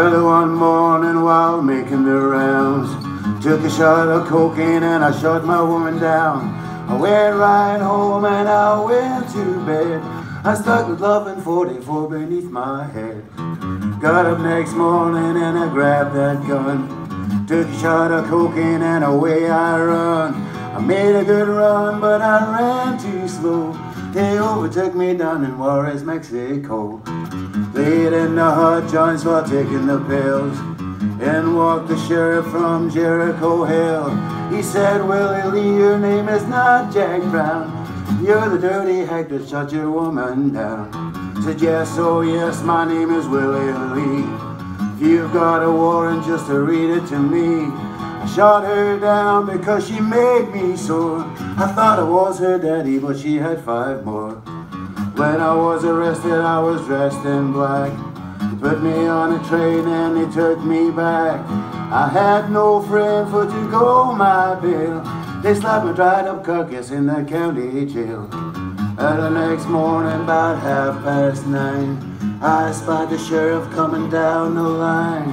Early one morning while making the rounds, took a shot of cocaine and I shot my woman down. I went right home and I went to bed. I stuck with loving 44 beneath my head. Got up next morning and I grabbed that gun. Took a shot of cocaine and away I run. I made a good run, but I ran too slow. They overtook me down in Juarez, Mexico. Laid in the hot joints while taking the pills. And walked the sheriff from Jericho Hill. He said, Willie Lee, your name is not Jack Brown. You're the dirty hack that shot your woman down. Said, yes, oh yes, my name is Willie Lee. You've got a warrant, just to read it to me. I shot her down because she made me sore. I thought I was her daddy, but she had five more. When I was arrested, I was dressed in black. They put me on a train and they took me back. I had no friend for to go my bill. They slapped my dried up carcass in the county jail. And the next morning, about half past nine, I spied the sheriff coming down the line.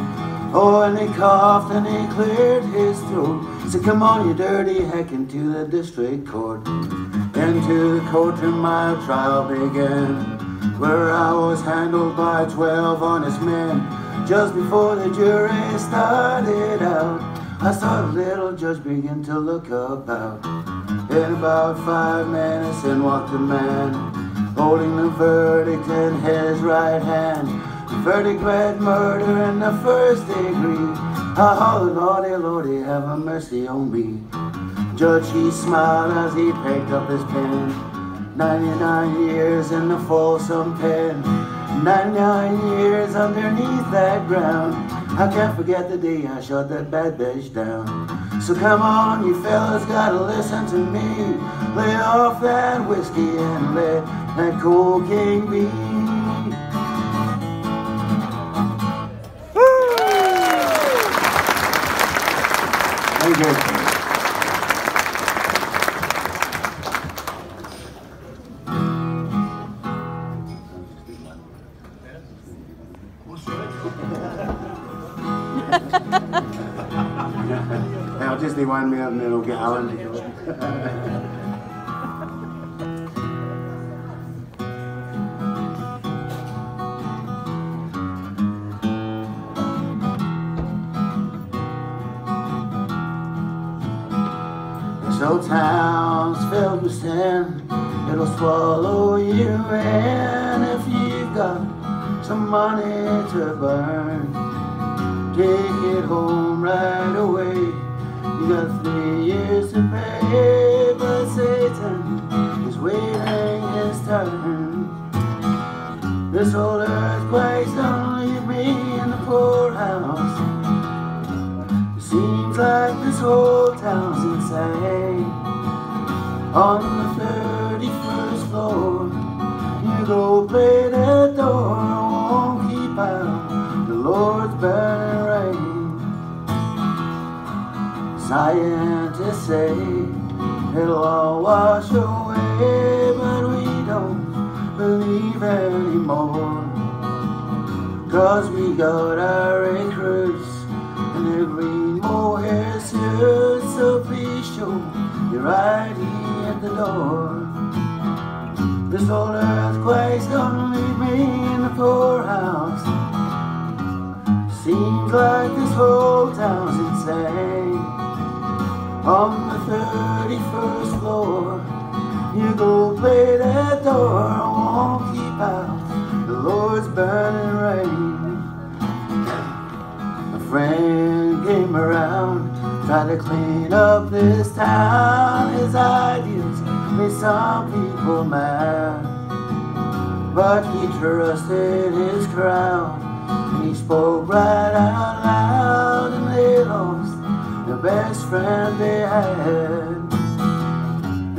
Oh, and he coughed and he cleared his throat. Said, come on, you dirty hack, into the district court. Into the courtroom my trial began, where I was handled by twelve honest men. Just before the jury started out, I saw the little judge begin to look about. In about five minutes in walked a man, holding the verdict in his right hand. The verdict read murder in the first degree. Oh, Lordy, Lordy, have a mercy on me. Judge, he smiled as he picked up his pen. 99 years in the Folsom pen. 99 years underneath that ground. I can't forget the day I shot that bad bitch down. So come on, you fellas gotta listen to me. Lay off that whiskey and let that cocaine be. Just rewind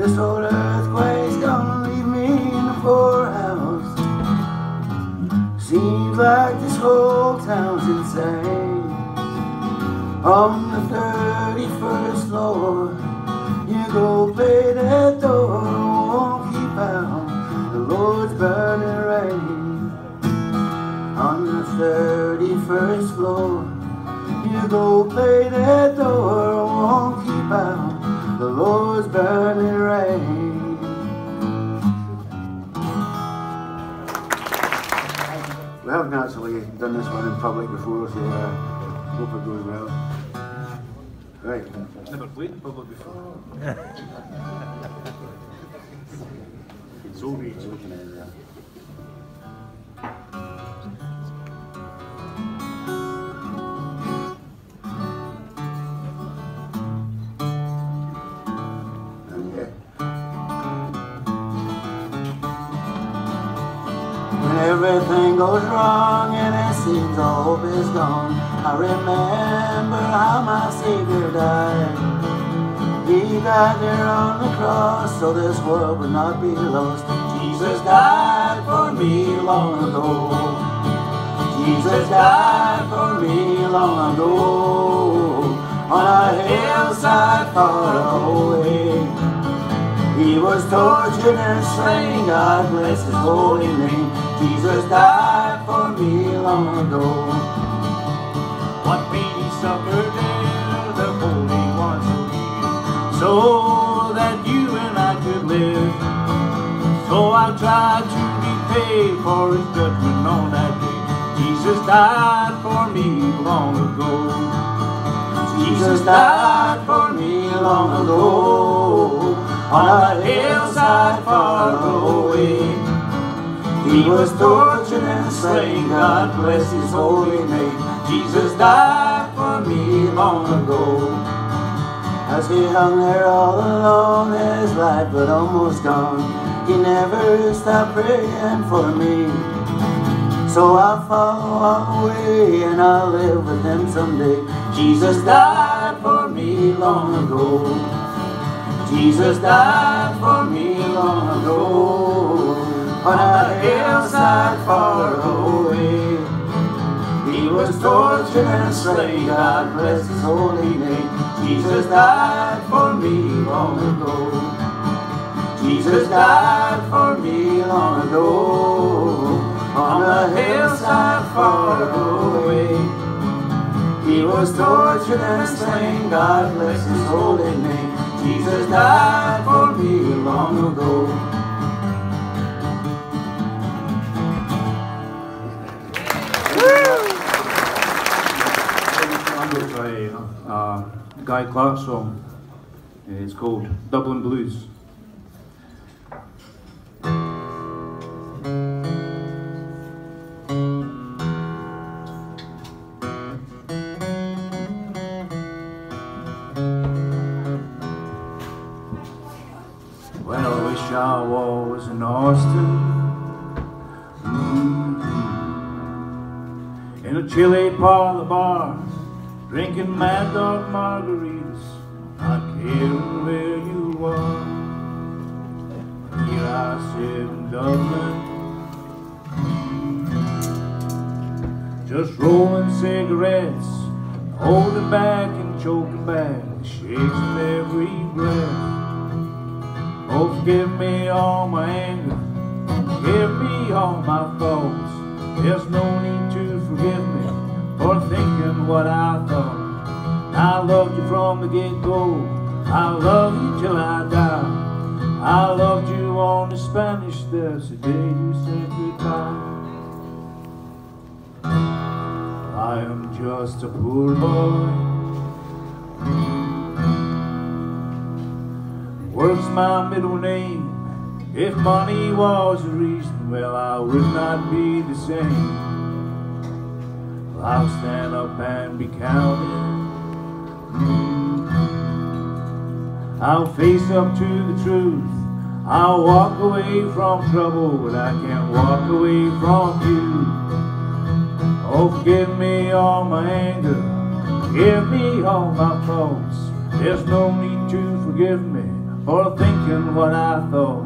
This old earthquake's gonna leave me in the poorhouse. Seems like this whole town's insane. On the 31st floor, you go play that door, won't keep out the Lord's burning rain. On the 31st floor. you go play that door won't keep out the Lord's burning haven't actually done this one in public before, so uh, hope it goes well. Right. Never played in public before. it's all rage. Hope is gone. I remember how my Savior died. He died there on the cross so this world would not be lost. Jesus died for me long ago. Jesus died for me long ago on a hillside far away. He was tortured and slain, God bless his holy name. Jesus died me long ago. What he suffered there, the Holy One so so that you and I could live. So I tried to repay for his judgment on that day. Jesus died for me long ago. Jesus died for me long ago on a hillside far away. He was tortured and slain, God bless his holy name. Jesus died for me long ago. As he hung there all alone, his life but almost gone. He never stopped praying for me. So I'll follow away and I'll live with him someday. Jesus died for me long ago. Jesus died for me long ago on a hillside far away. He was tortured and slain, God bless his holy name. Jesus died for me long ago. Jesus died for me long ago on a hillside far away. He was tortured and slain, God bless his holy name. Jesus died for me long ago. Guy Clark song. Uh, it's called Dublin Blues. Shakes every breath Oh, forgive me all my anger, forgive me all my faults. There's no need to forgive me for thinking what I thought. I loved you from the get-go, I love you till I die. I loved you on the Spanish steps the day you said goodbye. I am just a poor boy my middle name. If money was the reason, well, I would not be the same. I'll stand up and be counted. I'll face up to the truth. I'll walk away from trouble, but I can't walk away from you. Oh, forgive me all my anger, forgive me all my faults. There's no need to forgive me for thinking what I thought.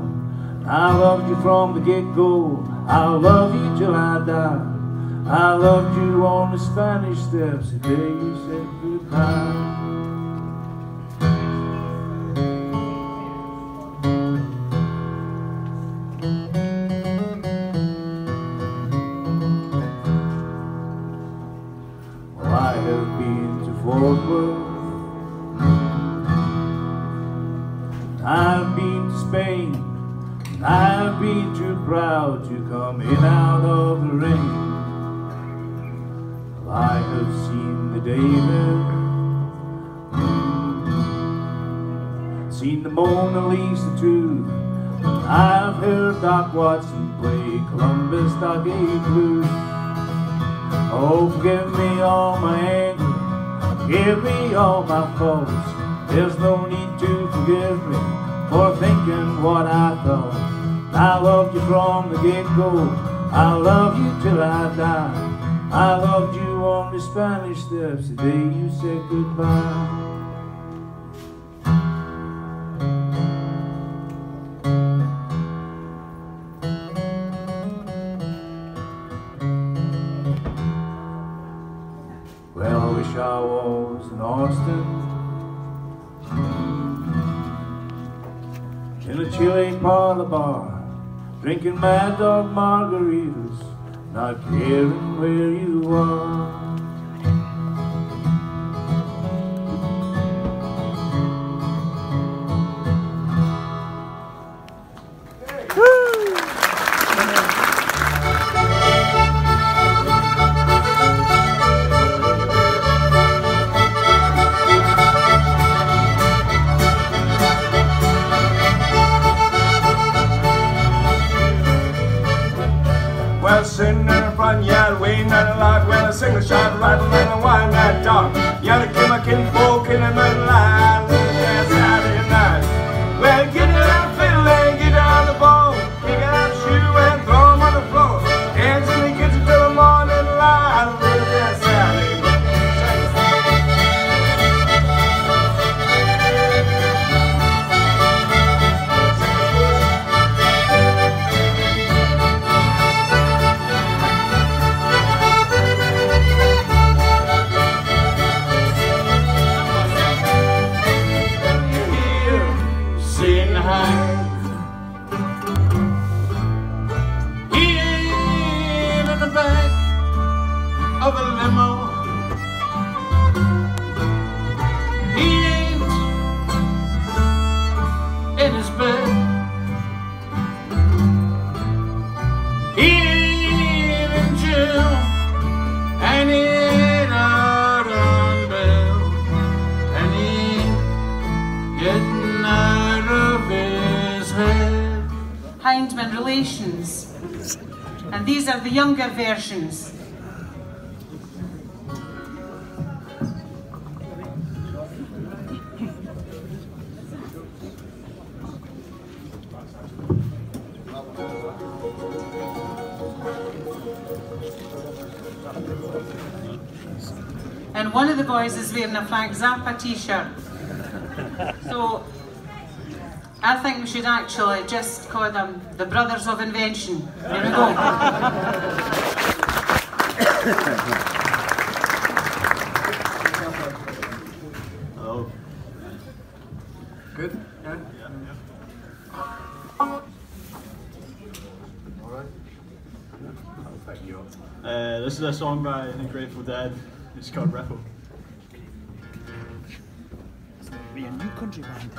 I loved you from the get-go. I'll love you till I die. I loved you on the Spanish steps the day you said goodbye. Watson play Columbus Stockade Blues. Oh, forgive me all my anger, forgive me all my faults. There's no need to forgive me for thinking what I thought. I loved you from the get-go, I'll love you till I die. I loved you on the Spanish steps the day you said goodbye. Chilly parlor bar Drinking Mad Dog margaritas Not caring where you are wine that dog. Yellow kill my kinfolk in the middle these are the younger versions. And one of the boys is wearing a Frank Zappa t-shirt. So I think we should actually just call them the Brothers of Invention. There we go. Hello. Good? Yeah? Uh, this is a song by the Grateful Dead. It's called Ripple. Be a new country band.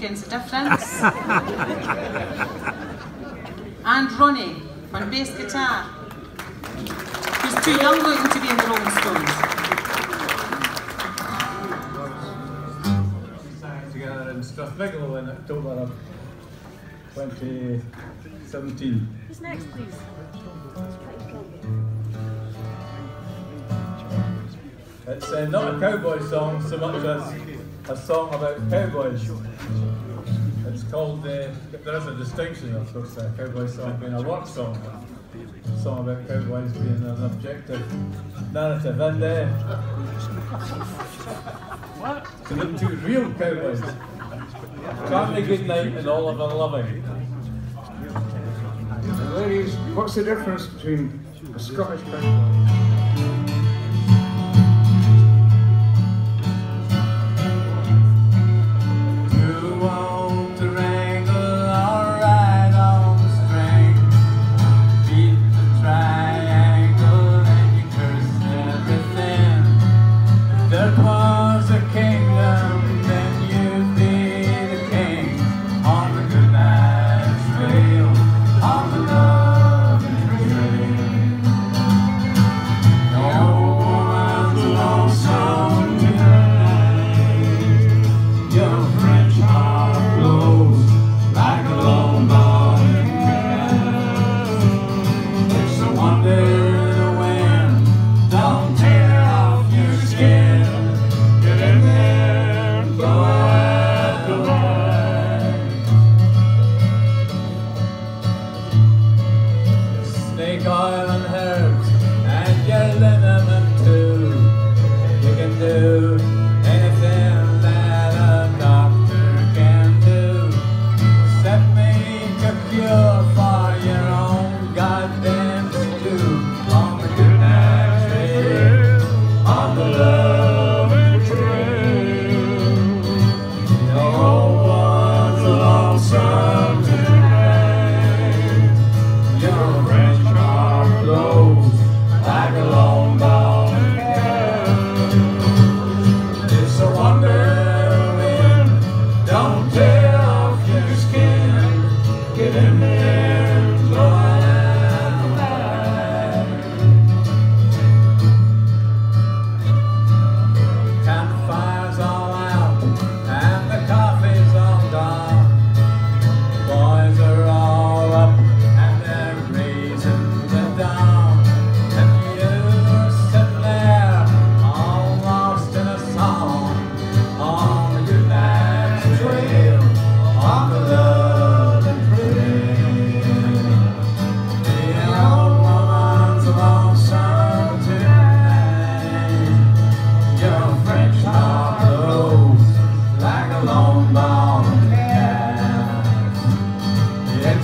Kens the Difference. and Ronnie on bass guitar, He's too young looking to be in the Rolling Stones. Together in Strathmiglo in October of 2017. Who's next, please? It's uh, not a cowboy song so much as a song about cowboys. It's called, there. there is a distinction, of course, the cowboy song being a work song, a song about cowboys being an objective narrative. And uh, what? So the two real cowboys, Charlie Goodnight and Oliver Loving. Ladies, what's the difference between a Scottish cowboy?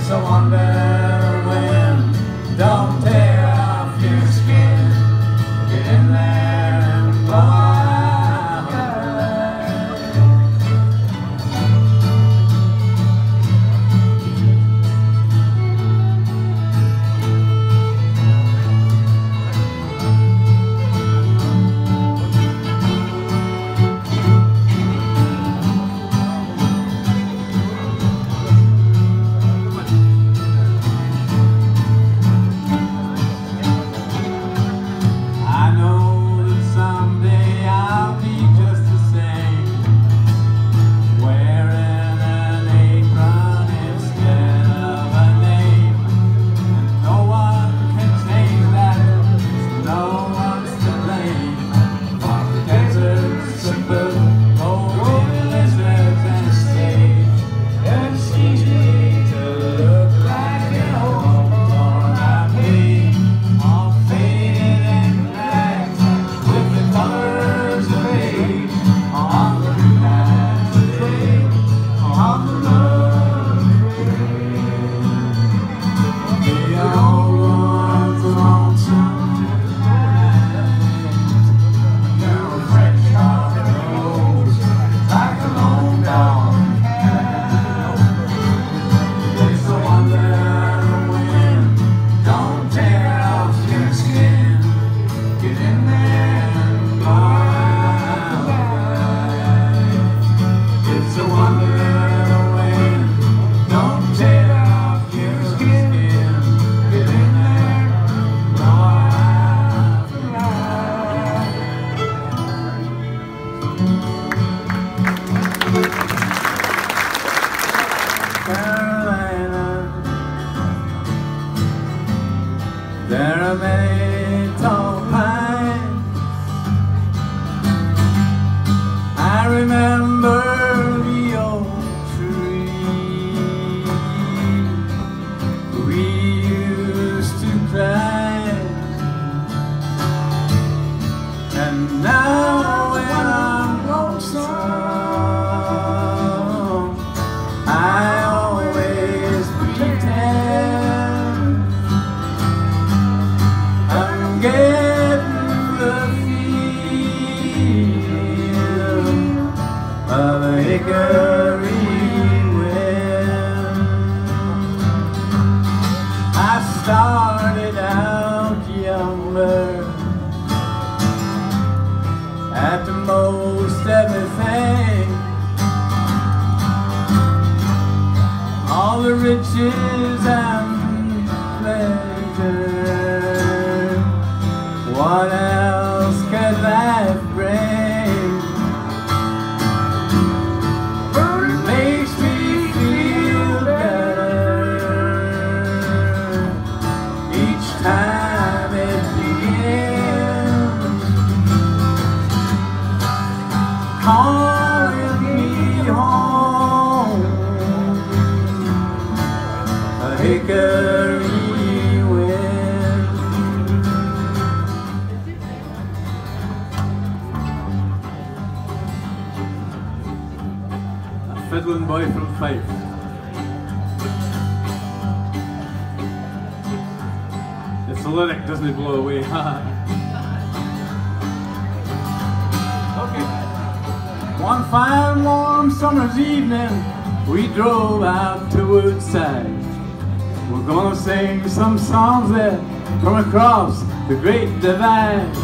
so on the now the lyric doesn't blow away, Okay. One fine warm summer's evening, we drove out to Woodside. We're gonna sing some songs there from across the Great Divide.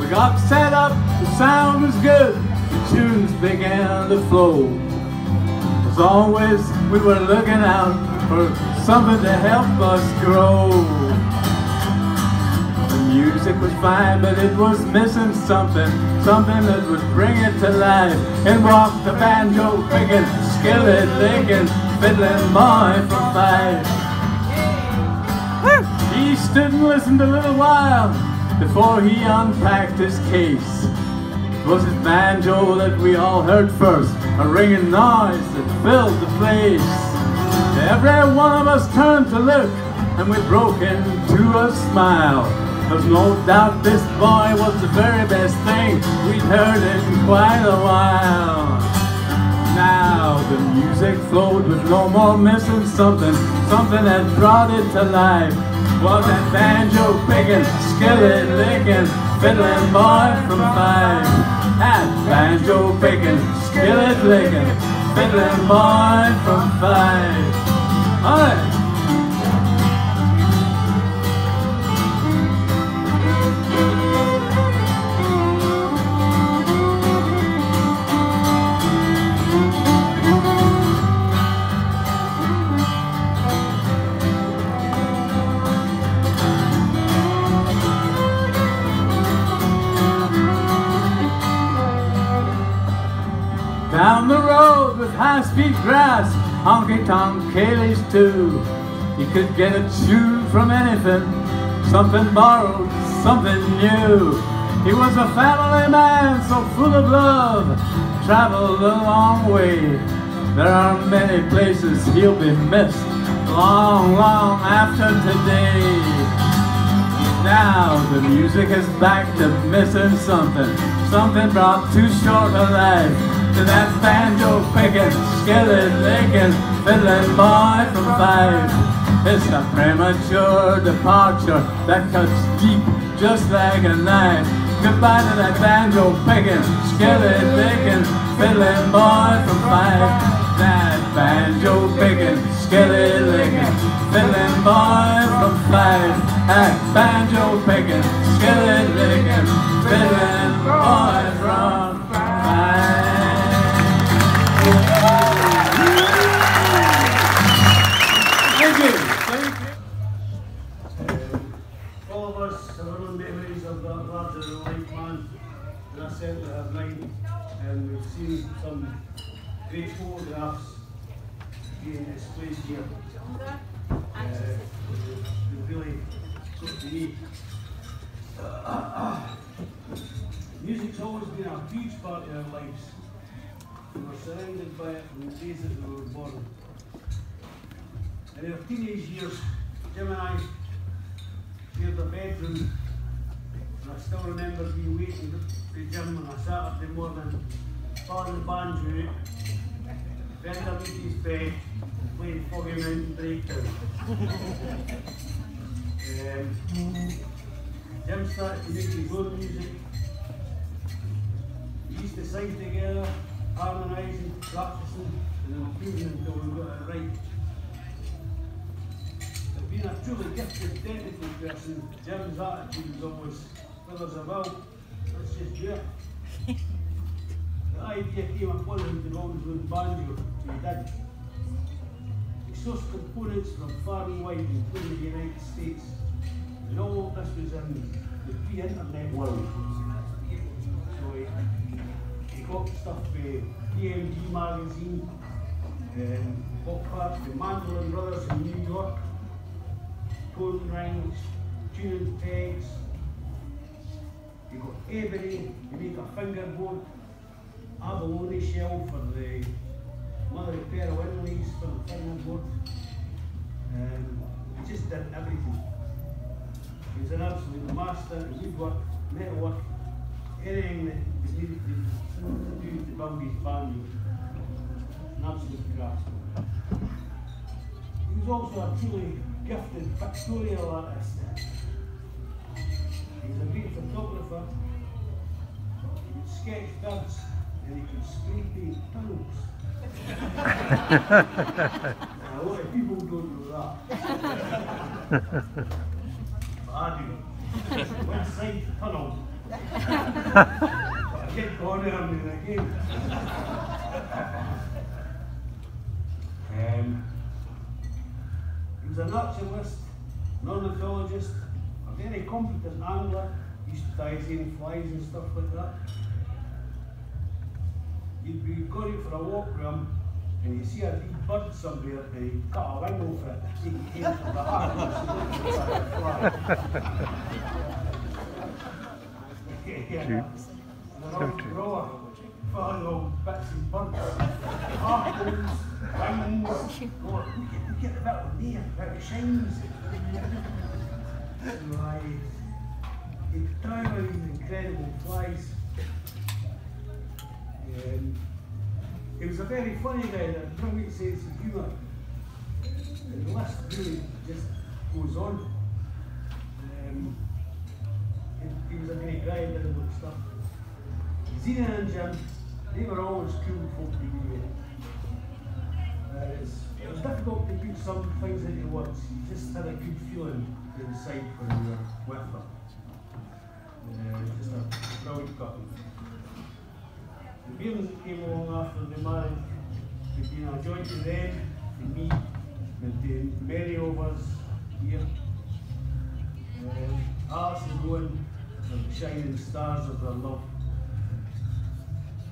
We got set up, the sound was good, the tunes began to flow. As always, we were looking out for something to help us grow. Music was fine, but it was missing something, something that would bring it to life. And walked the banjo picking, skillet licking, fiddling boy from Fife. He stood and listened a little while before he unpacked his case. It was his banjo that we all heard first, a ringing noise that filled the place. Every one of us turned to look, and we broke into a smile. There's no doubt this boy was the very best thing we'd heard in quite a while. Now the music flowed with no more missing something, something that brought it to life. Was that banjo picking, skillet licking, fiddling boy from Fife? That banjo picking, skillet licking, fiddling boy from Fife. Down high-speed grass, honky tonk ceilidhs too. You could get a chew from anything, something borrowed, something new. He was a family man, so full of love, traveled a long way. There are many places he'll be missed, long, long after today. Now the music is back to missing something. Something brought too short a life to that banjo picking, skillet licking, fiddling boy from Fife. It's a premature departure that cuts deep just like a knife. Goodbye to that banjo picking, skillet licking, fiddling boy from Fife. That banjo picking, skillet licking, fiddling boy from Fife. That banjo picking, skillet licking, fiddling boy great photographs being displayed here. Uh, really got me. Music's always been a huge part of our lives. We were surrounded by it from the days that we were born. In our teenage years, Jim and I shared a bedroom. And I still remember being waiting for Jim on a Saturday morning, playing the banjo, playing Foggy Mountain Breakdown. um, Jim started to make music. We used to sing together, harmonising, practicing, and improving until we got it right. But being a truly gifted technical person, Jim's attitude was always, well, there's a let's just do it. The idea came upon him to always learn banjo, so he did. He sourced components from far and wide, including the United States. And all this was in the pre-internet world. So he, he got stuff for BMG magazine, um, got parts the Mandolin Brothers in New York, tone rings, tuning pegs. You got ebony, you make a fingerboard, abalone shell for the mother of pearl inlays for the fingerboard. Um, he just did everything. He was an absolute master in woodwork, metalwork, anything that was needed to do to build his band. An absolute craftsman. He was also a truly gifted pictorial artist. He was a great photographer. He could sketch birds and he could spray paint tunnels. a lot of people don't know that. but I do. One side tunnel. but I get on there and again. um, he was a naturalist, an ornithologist, a very competent angler, used to dive in flies and stuff like that. You'd be going for a walk him and you see a big bird somewhere and he'd cut a wing off it, take it into the heart and see a fly. yeah. So they're all cute. raw, fine old bits and birds, harpoons, wings. Oh, look look at the bit on there, how it shines. So I, he'd try one of these incredible flies. Um, he was a very funny guy had a brilliant sense of humour. And the list really just goes on. Um, he, he was a great guy and did of stuff. Zena and Jim, they were always cool folk to be with. Whereas it was difficult to put some things into words. You just had a good feeling inside when you were with them. Uh, just a brilliant couple. The that came along after the marriage have been a joy to them, to me, and to many of us here. Uh, Alice and Owen are the shining stars of their love.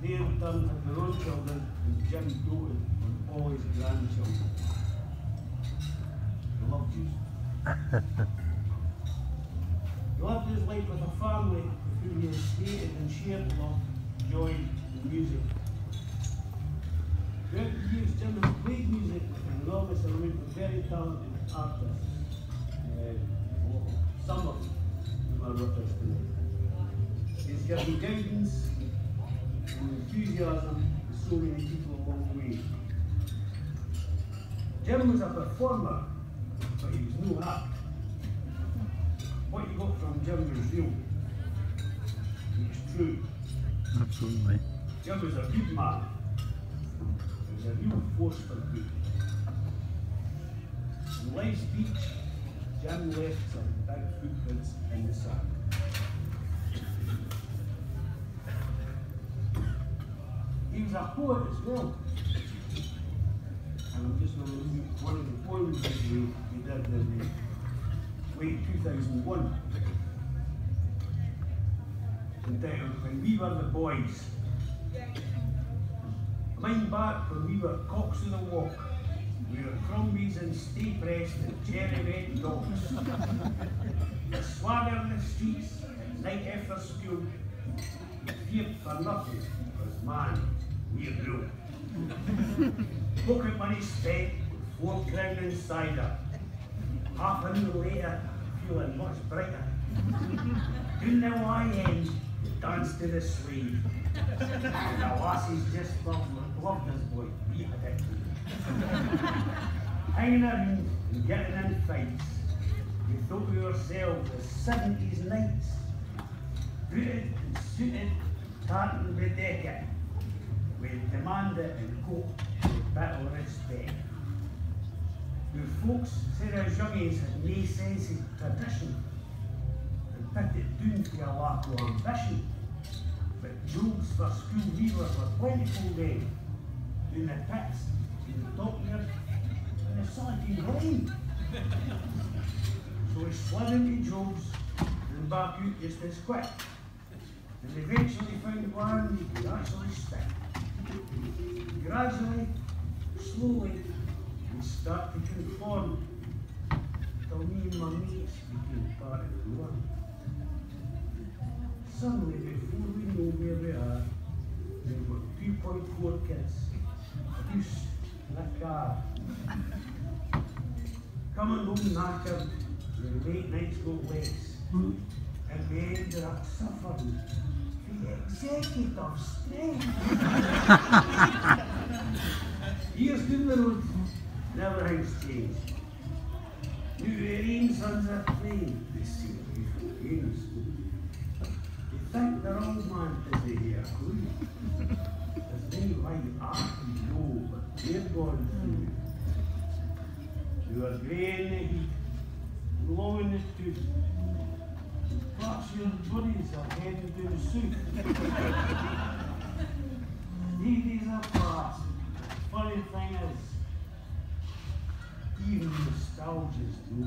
They in turn had their own children, and Jim doted on all his grandchildren. He loved you. He lived his life with a family with whom he stayed and shared love, joy, and music. The years, Jim has played music with an enormous amount of very talented artists. Uh, some of them are with today. He's given guidance and enthusiasm to so many people along the way. Jim was a performer, but he was no act. What you got from Jim was real. It true. Absolutely. Was a good man. He was a real force for good. On life's beach, Jim left some big footprints in the sand. He was a poet as well. And I'm just going to read one of the poems he, did in the late 2001. Entitled When We Were the Boys. Mind back when we were cocks of the walk. We were Crombies and Sta-Prest and cherry red dogs. You swagger in the streets at night after school. You feared for nothing, because man, we're broke. Pocket money spent with four crown inside her. Half an hour later, feeling much brighter. Down the Y end, you dance to the sway. The lassies just loved this boy, we had it. Hanging around and getting in fights. You thought of yourselves as 70s knights. Booted and suited, tartan bedecked. With demanded and coat, with battle respect. Your folks said our youngies had no sense of tradition and it down to a lack of ambition. Jobs for school leavers were plentiful then, in the pits, in the dockyard, and the solitude rain. So we slid into jobs and back out just as quick. And eventually found one you could actually stick. Gradually, slowly, we start to conform till me and my mates became part of the one. Suddenly, before we know where we are, we've got 2.4 kids, a house, and a car. Coming home knackered, the late nights go less, and we ended up suffering the executive strength. Years the road, never everything's changed. New Aryan sons are playing same beautiful games. You think they're old man could There's no right art to but they're gone through. You are grey in the heat, low in the tooth. Perhaps your buddies are heading down south. These days are past. Funny thing is, even nostalgia's no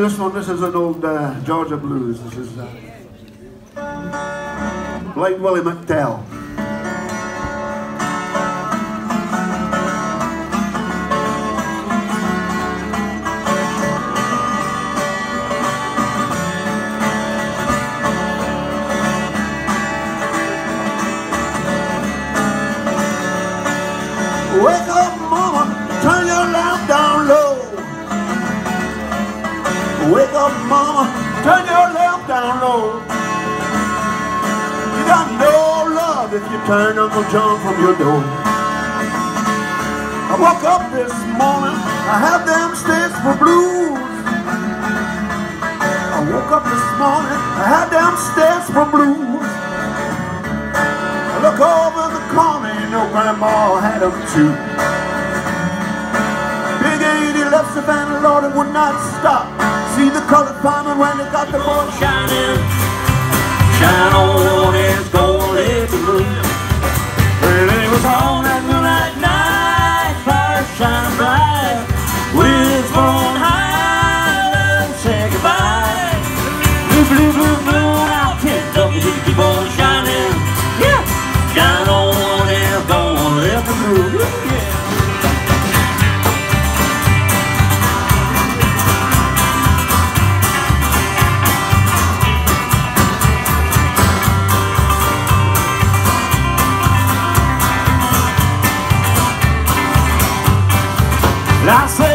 this one. This is an old uh, Georgia blues. This is uh, Blind Willie McTell. turned Uncle John from your door. I woke up this morning, I had them stairs for blues. I woke up this morning, I had them Statesboro blues. I look over the corner You no grandma had them too. Big 80 left Savannah, Lord, it would not stop. See the colored farming when they got the boy shining. Shine on his golden blue on and I said.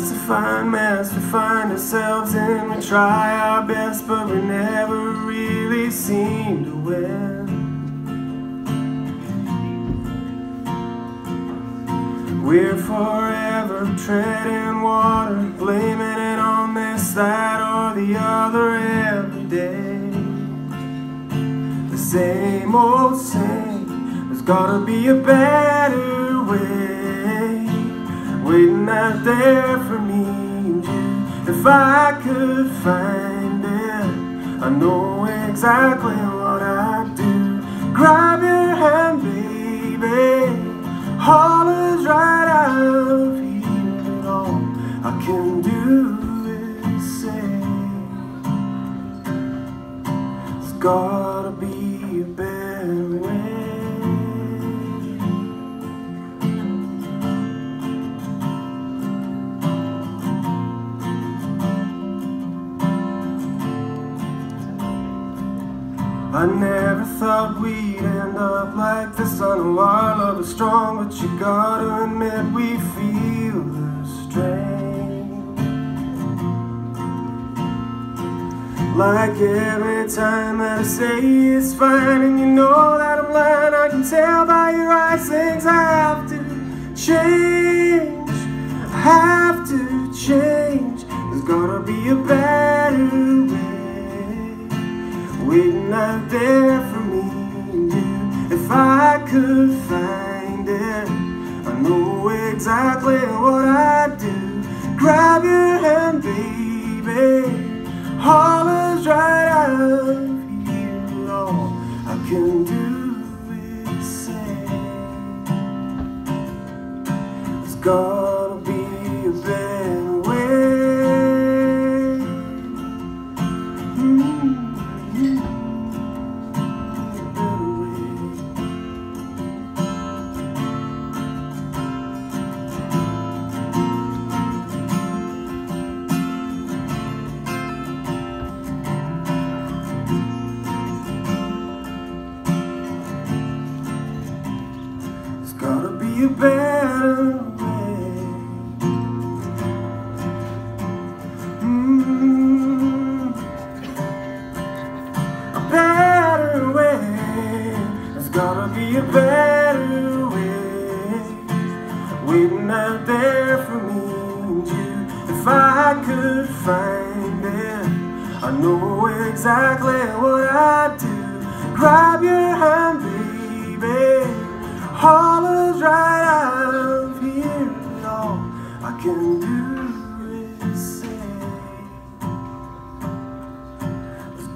It's a fine mess we find ourselves in. We try our best, but we never really seem to win. We're forever treading water, blaming it on this, that, or the other every day. The same old saying, there's gotta be a better way. Waiting out there for me and you. If I could find it, I know exactly what I'd do. Grab your hand, baby. Hollers right out of here and all I can do is say There's gotta be I never thought we'd end up like this. I know our love is strong, but you gotta admit we feel the strain. Like every time that I say it's fine, and you know that I'm lying, I can tell by your eyes things I have to change. I have to change. There's gotta be a better way waiting out there for me and you. If I could find it, I know exactly what I'd do. Grab your hand, baby. Hollers right out of and All I can do is say, There's gotta I could find it, I know exactly what I'd do. Grab your hand, baby. Hollers right out of here. All I can do is say, There's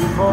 I'm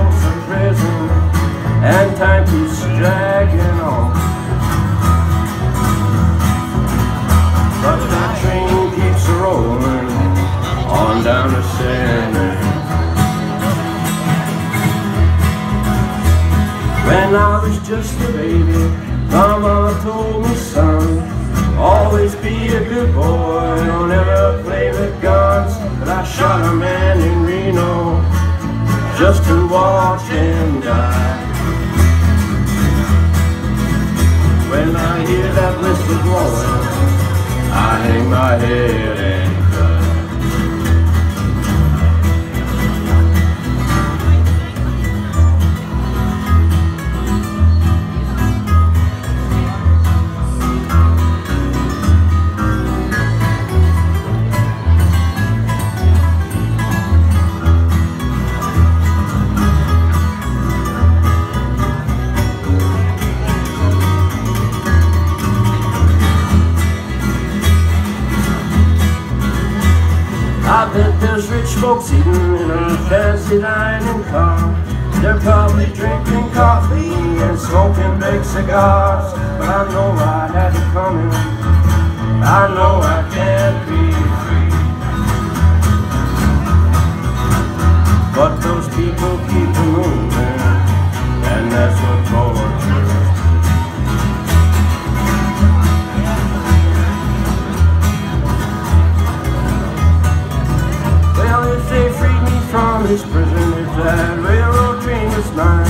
this prison if that railroad train is mine.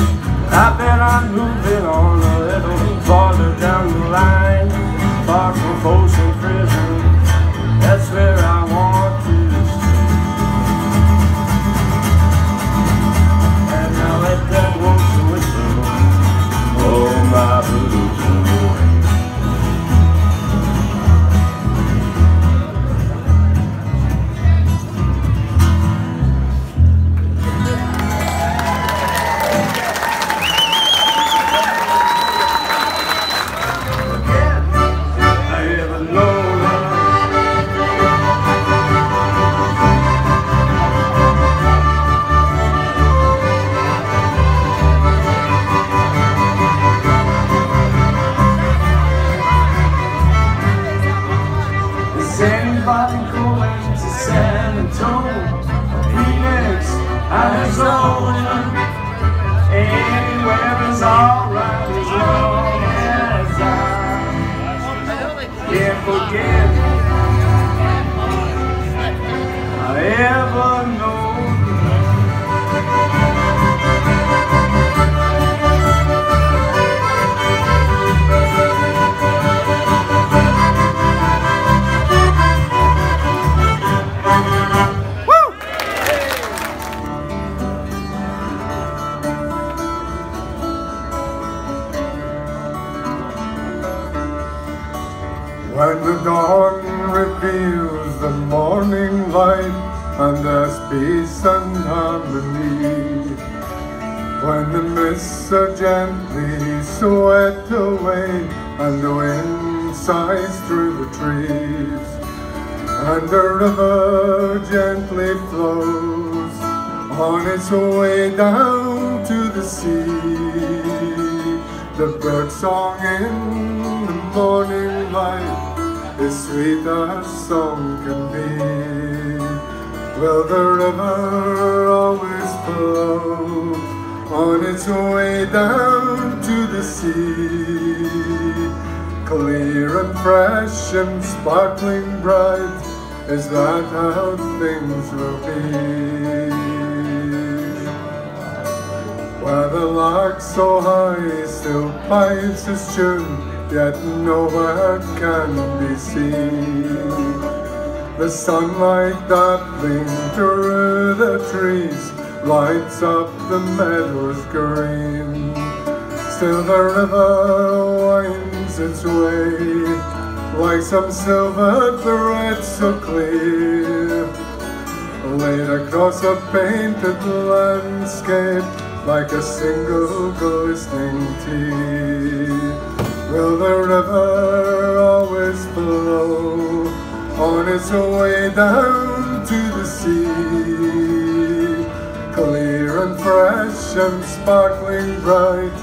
I bet I'm moving on its way down to the sea. The bird song in the morning light is sweet as song can be. Will the river always flow on its way down to the sea? Clear and fresh and sparkling bright, is that how things will be? Where the lark so high still pipes his tune, yet nowhere can be seen. The sunlight dappling through the trees lights up the meadows green. Still the river winds its way like some silver thread so clear, laid across a painted landscape like a single glistening tear. Will the river always flow on its way down to the sea? Clear and fresh and sparkling bright,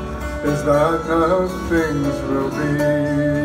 is that how things will be?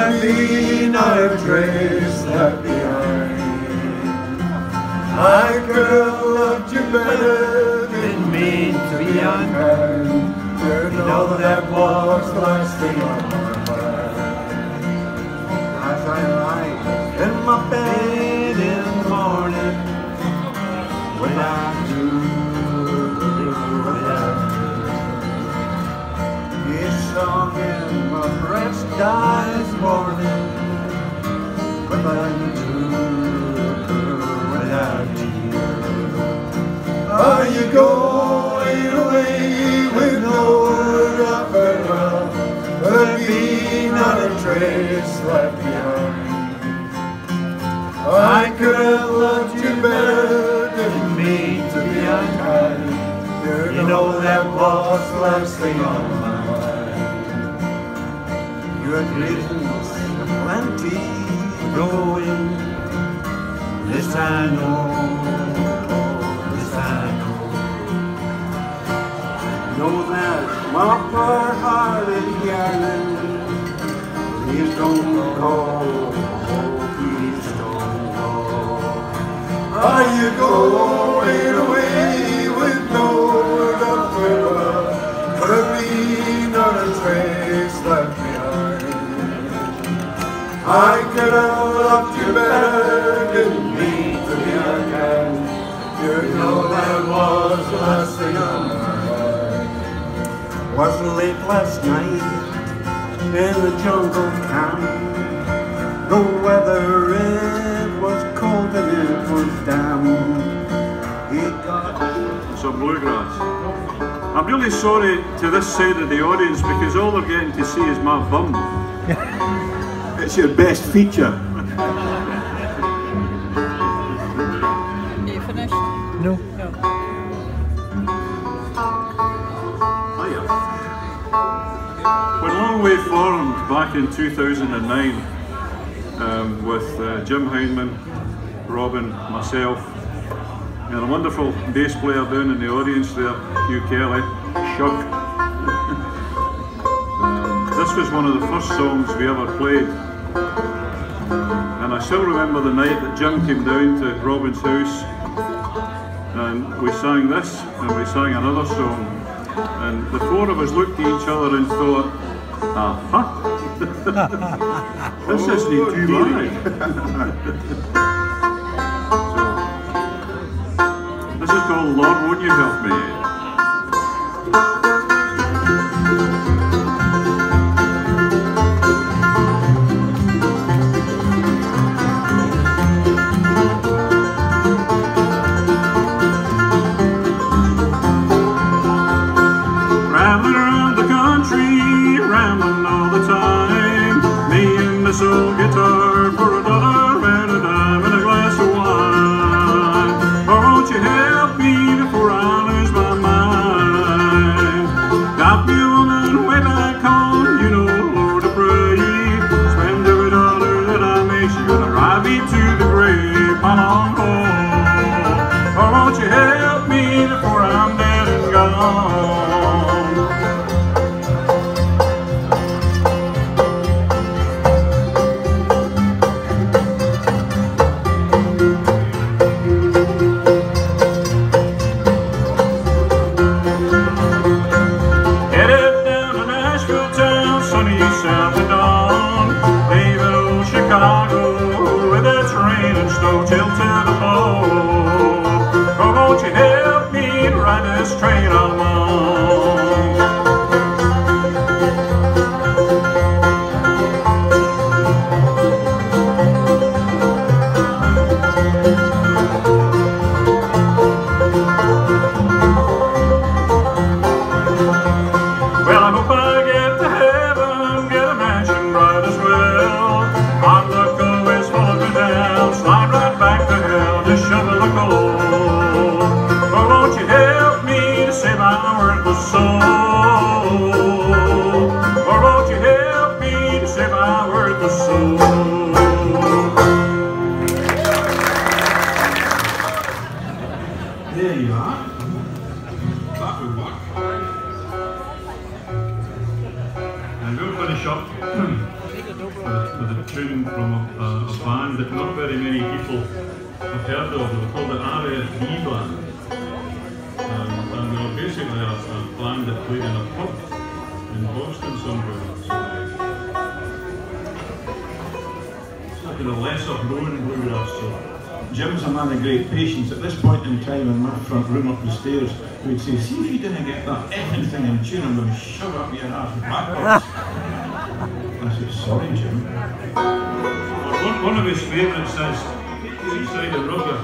Will there be not a trace left behind? I could have loved you better, didn't mean to be unkind. You know that was the last thing on my mind. As I lie in my bed in the morning when I do I do. This song in my breast dies morning when I do without you. Are you going away with no word of farewell? But be not a trace left behind. I could have loved you better, didn't mean to be unkind. You know that was last thing on my. Reasons plenty going. This I know, this I know. Know that my poor heart is yearning. Please don't go, please don't go. Are you going away with no of farewell? Could not a trace left. I could have loved you better, didn't mean to be unkind. You know that was the last thing on my mind. Wasn't late last night in the jungle camp. The weather it was cold and it was damp. It got Some bluegrass. I'm really sorry to this side of the audience because all they're getting to see is my bum. it's your best feature. Are you finished? No. No. Hiya. When Long Way formed back in 2009 um, with uh, Jim Hyndman, Robin, myself, and a wonderful bass player down in the audience there, Hugh Kelly, Shug. Um, this was one of the first songs we ever played. And I still remember the night that Jim came down to Robin's house and we sang this and we sang another song. And the four of us looked at each other and thought, aha, this isn't oh, too bad. This is called Lord Won't You Help Me? Have heard of. They're called the RFD Band. Um, and they were basically a, a band that played in a pub in Boston somewhere. So, to the lesser known bluegrass. So Jim's a man of great patience. At this point in time in my front room up the stairs, we'd say, see if you didn't get that effing thing in tune, I'm going to shove up your ass backwards. I said, sorry Jim. One, one of his favourites says, he's trying to rub your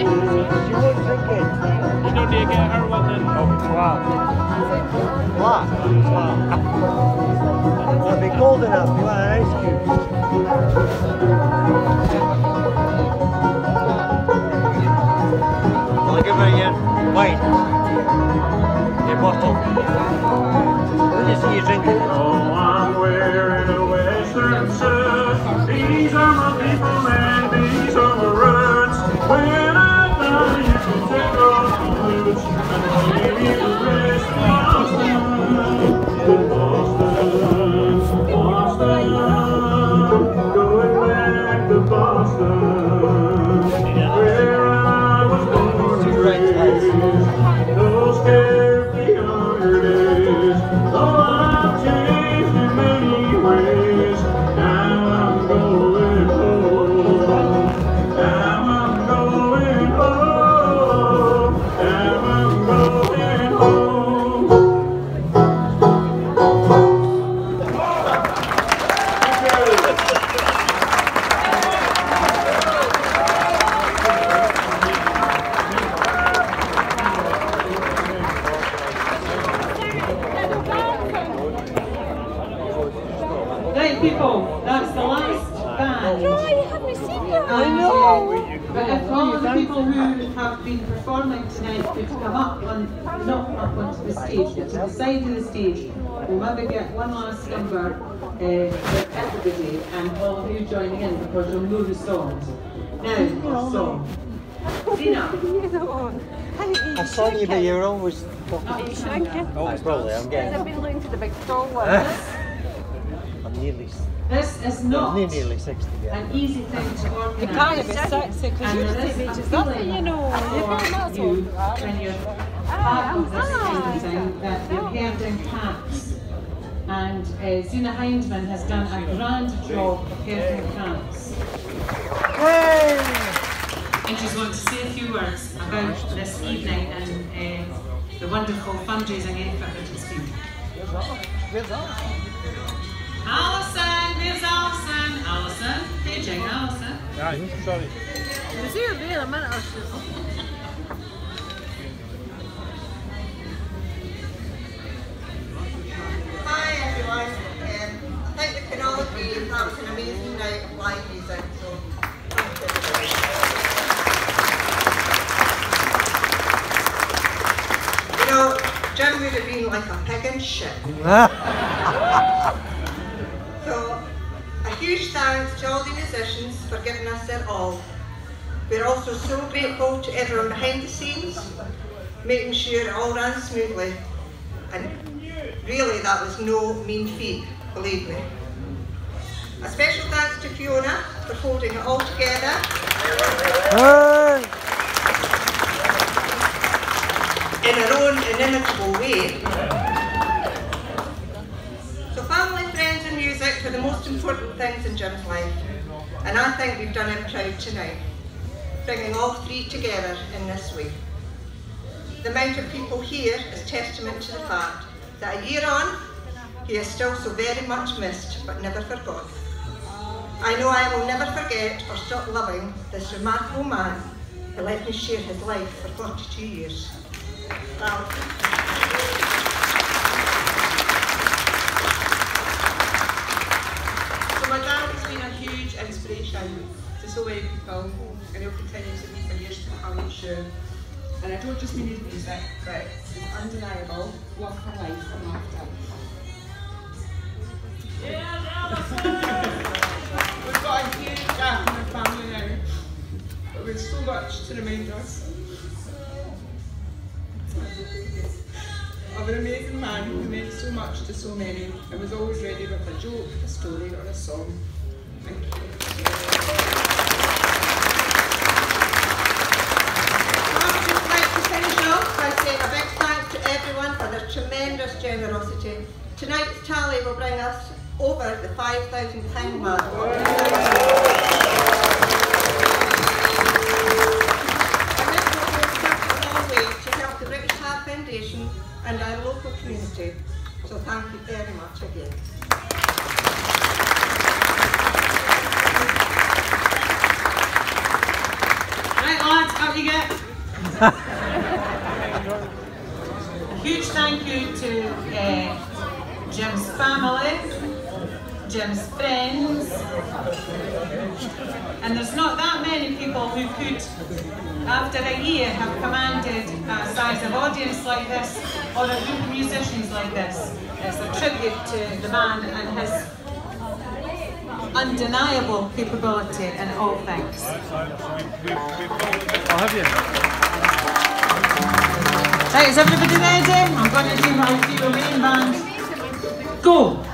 She won't drink it. You don't need to get her one Oh, wow. What? Wow. It'll be cold enough. You want an ice cube? Look at me again. Wait. Your bottle. Me see you drinking. Oh, joining in because you'll know the songs. Now, oh. song. Zena. I saw you, but you're always Are you shrinking? Oh, probably. I'm I've been looking to the big tall ones. I'm nearly. This is I'm not nearly 60 yet. an easy thing to organise. You can't be sexy because you're there is the a ages up, feeling you know. You're very much for you when you're part of this kind thing ah, that you're herding cats. And uh, Zena Hyndman has done a grand job of herding cats. I just want to say a few words about this evening and uh, the wonderful fundraising effort that it's been. Where's Alison? Alison, where's Alison? Alison, paging Alison. Right, sorry. Was here there a minute or two? out an amazing night of live music. So. You know, Jim would have been like a pig in shit. so a huge thanks to all the musicians for giving us their all. We're also so grateful to everyone behind the scenes, making sure it all ran smoothly. And really, that was no mean feat, believe me. A special thanks to Fiona for holding it all together. In her own inimitable way. So family, friends and music are the most important things in Jim's life. And I think we've done him proud tonight, bringing all three together in this way. The amount of people here is testament to the fact that a year on, he is still so very much missed but never forgot. I know I will never forget or stop loving this remarkable man who let me share his life for 42 years. Well, So my dad has been a huge inspiration to so many people and he'll continue to be for years to come, I'm sure. And I don't just mean his music, but his undeniable love for life and laughter. We've we've so much to remind us of an amazing man who meant so much to so many and was always ready with a joke, a story or a song. Thank you. Just like to finish off by saying a big thanks to everyone for their tremendous generosity. Tonight's tally will bring us over the £5,000 mark. And our local community. So thank you very much again. Right, lads, up you get. A huge thank you to uh, Jim's family, Jim's friends, and there's not that many people who could, after a year, have commanded a size of audience like this or a group of musicians like this. It's a tribute to the man and his undeniable capability in all things. I'll have you. Right, is everybody ready? I'm going to do my Theo main band. Go!